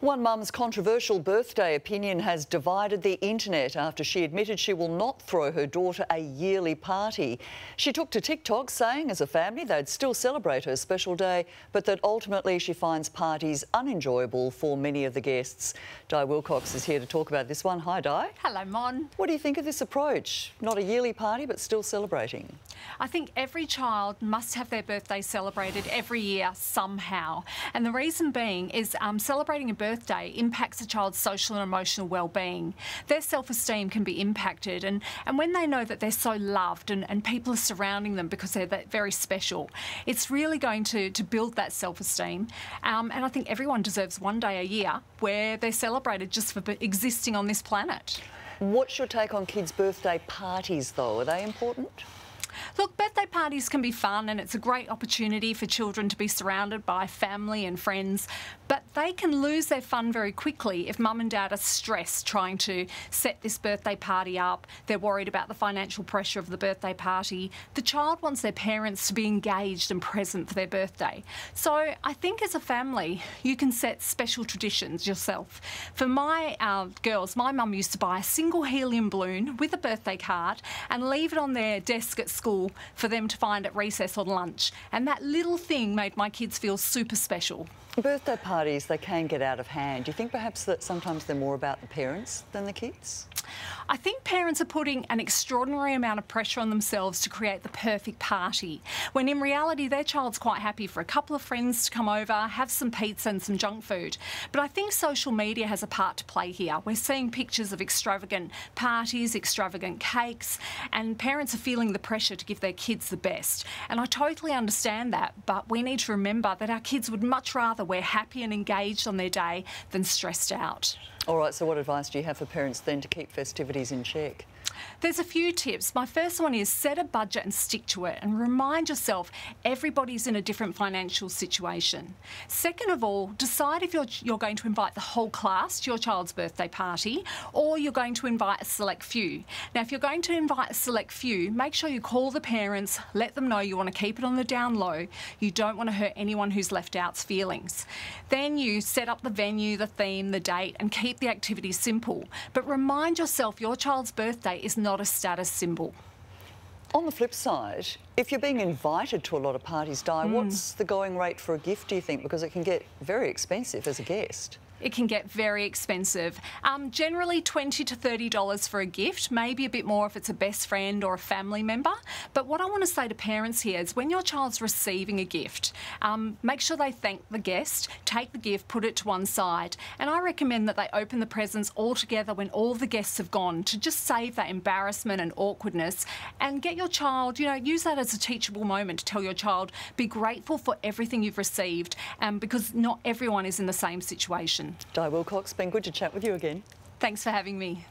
One mum's controversial birthday opinion has divided the internet after she admitted she will not throw her daughter a yearly party. She took to TikTok saying as a family they'd still celebrate her special day, but that ultimately she finds parties unenjoyable for many of the guests. Di Wilcox is here to talk about this one. Hi, Di. Hello, Mon. What do you think of this approach? Not a yearly party, but still celebrating? I think every child must have their birthday celebrated every year somehow. And the reason being is um, celebrating a birthday impacts a child's social and emotional well-being. Their self-esteem can be impacted and, and when they know that they're so loved and, and people are surrounding them because they're that very special, it's really going to, to build that self-esteem. Um, and I think everyone deserves one day a year where they're celebrated just for existing on this planet. What's your take on kids' birthday parties though? Are they important? Look, birthday parties can be fun and it's a great opportunity for children to be surrounded by family and friends, but they can lose their fun very quickly if mum and dad are stressed trying to set this birthday party up. They're worried about the financial pressure of the birthday party. The child wants their parents to be engaged and present for their birthday. So I think as a family, you can set special traditions yourself. For my uh, girls, my mum used to buy a single helium balloon with a birthday card and leave it on their desk at school school for them to find at recess or lunch. And that little thing made my kids feel super special. Birthday parties, they can get out of hand. Do you think perhaps that sometimes they're more about the parents than the kids? I think parents are putting an extraordinary amount of pressure on themselves to create the perfect party, when in reality their child's quite happy for a couple of friends to come over, have some pizza and some junk food. But I think social media has a part to play here. We're seeing pictures of extravagant parties, extravagant cakes, and parents are feeling the pressure to give their kids the best. And I totally understand that, but we need to remember that our kids would much rather we're happy and engaged on their day than stressed out. All right, so what advice do you have for parents then to keep festivities in check? There's a few tips. My first one is set a budget and stick to it and remind yourself everybody's in a different financial situation. Second of all, decide if you're, you're going to invite the whole class to your child's birthday party or you're going to invite a select few. Now, if you're going to invite a select few, make sure you call the parents, let them know you want to keep it on the down low. You don't want to hurt anyone who's left out's feelings. Then you set up the venue, the theme, the date, and keep the activity simple. But remind yourself your child's birthday is not a status symbol. On the flip side, if you're being invited to a lot of parties, Di, mm. what's the going rate for a gift, do you think? Because it can get very expensive as a guest it can get very expensive. Um, generally 20 to $30 for a gift, maybe a bit more if it's a best friend or a family member. But what I want to say to parents here is when your child's receiving a gift, um, make sure they thank the guest, take the gift, put it to one side. And I recommend that they open the presents all together when all the guests have gone to just save that embarrassment and awkwardness and get your child, you know, use that as a teachable moment to tell your child, be grateful for everything you've received um, because not everyone is in the same situation. Di Wilcox, been good to chat with you again. Thanks for having me.